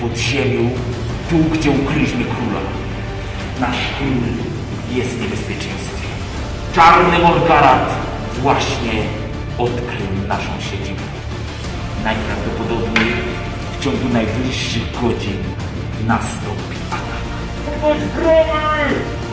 podziemiu, tu gdzie ukryliśmy króla. Nasz król jest w niebezpieczeństwie. Czarny Morgarat właśnie odkrył naszą siedzibę. Najprawdopodobniej w ciągu najbliższych godzin nastąpi atak. Bądź zdrowy!